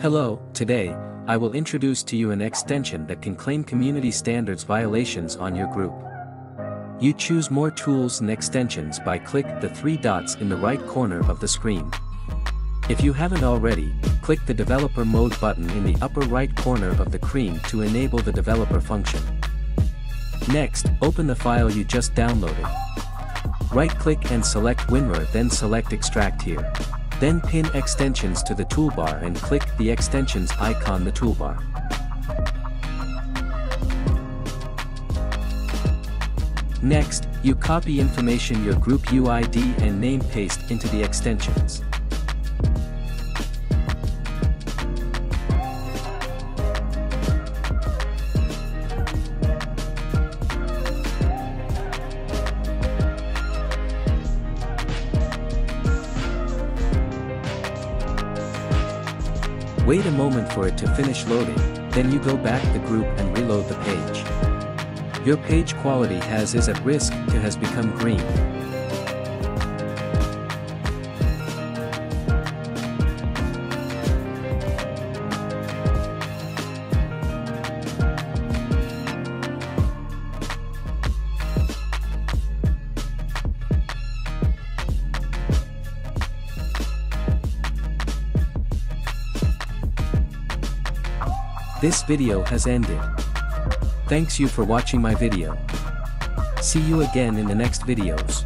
Hello, today, I will introduce to you an extension that can claim community standards violations on your group. You choose more tools and extensions by click the three dots in the right corner of the screen. If you haven't already, click the developer mode button in the upper right corner of the screen to enable the developer function. Next, open the file you just downloaded. Right-click and select WinRAR then select Extract here. Then pin Extensions to the toolbar and click the Extensions icon the toolbar. Next, you copy information your group UID and name paste into the extensions. Wait a moment for it to finish loading, then you go back the group and reload the page. Your page quality has is at risk to has become green. This video has ended. Thanks you for watching my video. See you again in the next videos.